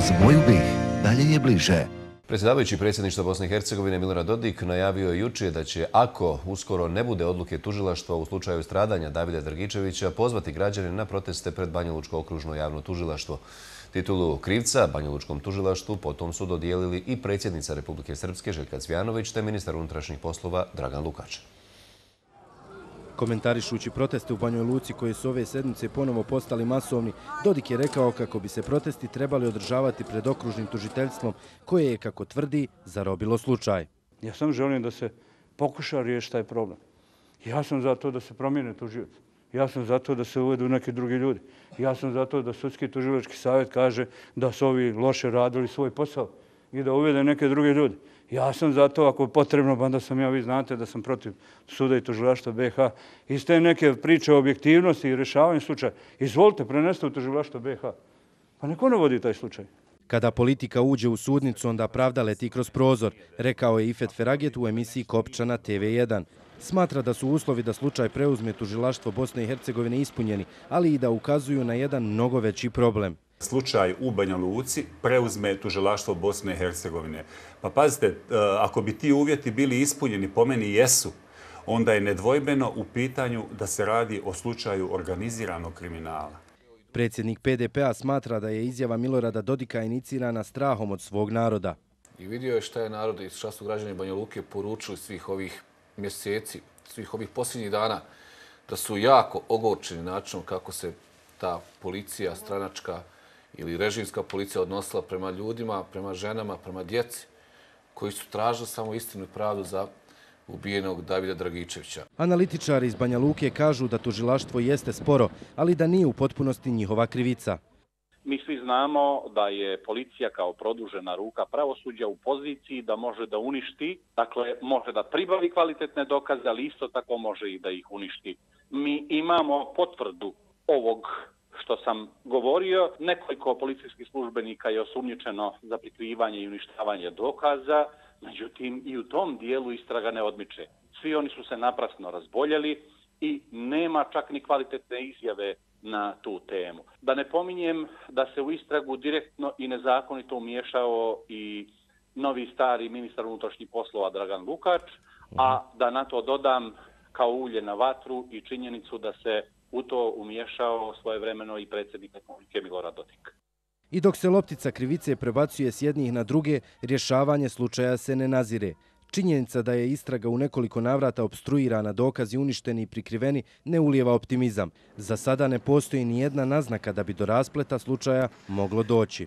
uz moju bih, dalje je bliže. Predsjedavajući predsjedništva Bosne i Hercegovine Milorad Dodik najavio je juče da će, ako uskoro ne bude odluke tužilaštva u slučaju stradanja Davida Dragičevića, pozvati građane na proteste pred Banjalučko okružno javno tužilaštvo. Titulu krivca Banjalučkom tužilaštvu potom su dodijelili i predsjednica Republike Srpske Željka Cvjanović te ministar unutrašnjih poslova Dragan Lukač. Komentarišući proteste u Banjoj Luci koje su ove sedmice ponovo postali masovni, Dodik je rekao kako bi se protesti trebali održavati pred okružnim tužiteljstvom koje je, kako tvrdi, zarobilo slučaj. Ja sam želim da se pokuša riješiti taj problem. Ja sam za to da se promijene tužioci. Ja sam za to da se uvedu neki drugi ljudi. Ja sam za to da Sudski tužilački savjet kaže da su ovi loše radili svoj posao i da uvede neke druge ljude. Ja sam za to, ako je potrebno, onda da sam ja, vi znate da sam protiv suda i tužilaštva BH. Iz te neke priče o objektivnosti i rešavanju slučaja, izvolite, preneste u tužilaštvo BH. Pa neko ono ne vodi taj slučaj. Kada politika uđe u sudnicu, onda pravda leti kroz prozor, rekao je Ifet Feraget u emisiji Kopčana TV1. Smatra da su uslovi da slučaj preuzme tužilaštvo Bosne i Hercegovine ispunjeni, ali i da ukazuju na jedan mnogo veći problem slučaj u Banja Luci preuzme tužilaštvo Bosne i Hercegovine. Pa pazite, e, ako bi ti uvjeti bili ispunjeni, po meni jesu, onda je nedvojbeno u pitanju da se radi o slučaju organiziranog kriminala. Predsjednik PDP-a smatra da je izjava Milorada Dodika inicirana strahom od svog naroda. I vidio je šta je narod i šta su građani Banja Luke poručili svih ovih mjeseci, svih ovih posljednjih dana, da su jako ogorčeni načinom kako se ta policija stranačka ili režimska policija odnosila prema ljudima, prema ženama, prema djeci, koji su tražili samo istinu i pravdu za ubijenog Davida Dragičevića. Analitičari iz Banja Luke kažu da tužilaštvo jeste sporo, ali da nije u potpunosti njihova krivica. Mi svi znamo da je policija kao produžena ruka pravosuđa u poziciji da može da uništi, dakle može da pribavi kvalitetne dokaze, ali isto tako može i da ih uništi. Mi imamo potvrdu ovog što sam govorio, nekoliko policijskih službenika je osumnjičeno za prikrivanje i uništavanje dokaza, međutim i u tom dijelu istraga ne odmiče. Svi oni su se naprasno razboljeli i nema čak ni kvalitetne izjave na tu temu. Da ne pominjem da se u istragu direktno i nezakonito umiješao i novi stari ministar unutrašnjih poslova Dragan Lukač, a da na to dodam kao ulje na vatru i činjenicu da se u to umješao svoje vremeno i predsjednik Republike Milorad Dodik. I dok se loptica krivice prebacuje s jednih na druge, rješavanje slučaja se ne nazire. Činjenica da je istraga u nekoliko navrata obstruirana, dokazi uništeni i prikriveni, ne ulijeva optimizam. Za sada ne postoji ni jedna naznaka da bi do raspleta slučaja moglo doći.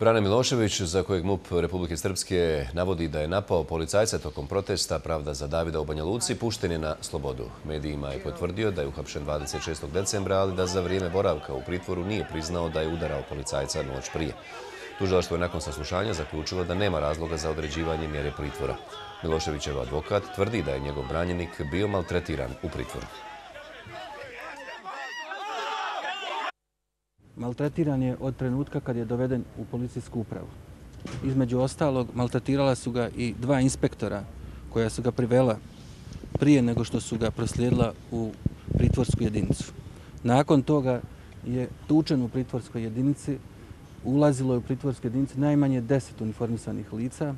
Brane Milošević, za kojeg MUP Republike Srpske navodi da je napao policajca tokom protesta Pravda za Davida u Banja Luci, pušten je na slobodu. Medijima je potvrdio da je uhapšen 26. decembra, ali da za vrijeme boravka u pritvoru nije priznao da je udarao policajca noć prije. Tužilaštvo je nakon saslušanja zaključilo da nema razloga za određivanje mjere pritvora. Miloševićev advokat tvrdi da je njegov branjenik bio maltretiran u pritvoru. Maltretiran je od trenutka kad je doveden u policijsku upravu. Između ostalog, maltretirala su ga i dva inspektora koja su ga privela prije nego što su ga proslijedila u pritvorsku jedinicu. Nakon toga je tučen u pritvorskoj jedinici, ulazilo je u pritvorskoj jedinici najmanje deset uniformisanih lica.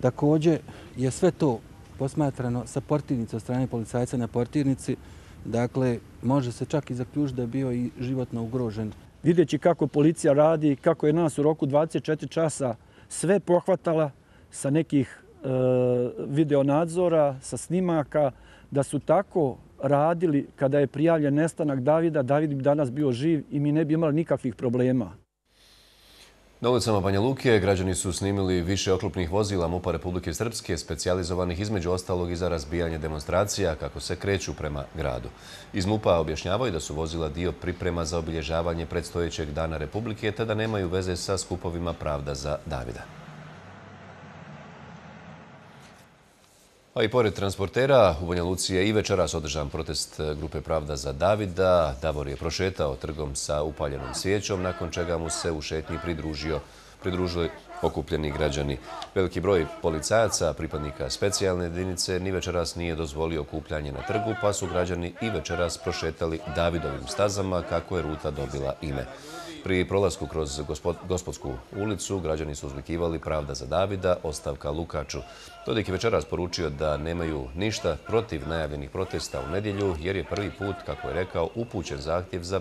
Također je sve to posmatrano sa portirnice od strane policajca na portirnici, Dakle, može se čak i zaključiti da je bio i životno ugrožen. Videći kako policija radi, kako je nas u roku 24 časa sve pohvatala sa nekih e, videonadzora, sa snimaka, da su tako radili kada je prijavljen nestanak Davida, David bi danas bio živ i mi ne bi imali nikakvih problema. Na ulicama Banja Luke građani su snimili više oklopnih vozila MUPA Republike Srpske, specializovanih između ostalog i za razbijanje demonstracija kako se kreću prema gradu. Iz MUPA objašnjavaju da su vozila dio priprema za obilježavanje predstojećeg dana Republike, te da nemaju veze sa skupovima pravda za Davida. A i pored transportera, u Banja Luci je i večeras održan protest e, Grupe Pravda za Davida. Davor je prošetao trgom sa upaljenom svijećom, nakon čega mu se u šetnji pridružio pridružili okupljeni građani. Veliki broj policajaca, pripadnika specijalne jedinice, ni večeras nije dozvolio okupljanje na trgu, pa su građani i večeras prošetali Davidovim stazama kako je ruta dobila ime. Pri prolasku kroz gospodsku ulicu građani su uzvikivali pravda za Davida, ostavka Lukaču. Dodik je večeras poručio da nemaju ništa protiv najavljenih protesta u nedjelju, jer je prvi put, kako je rekao, upućen zahtjev za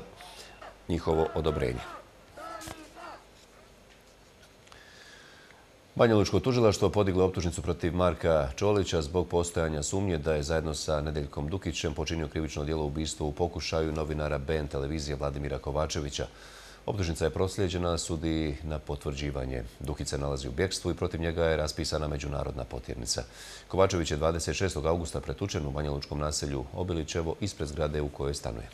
njihovo odobrenje. Banjalučko tužilaštvo podiglo optužnicu protiv Marka Čolića zbog postojanja sumnje da je zajedno sa Nedeljkom Dukićem počinio krivično dijelo ubistva u pokušaju novinara BN televizije Vladimira Kovačevića. Optužnica je prosljeđena sudi na potvrđivanje. Dukice nalazi u bjekstvu i protiv njega je raspisana međunarodna potjernica. Kovačević je 26. augusta pretučen u Banjalučkom naselju Obilićevo ispred zgrade u kojoj stanuje.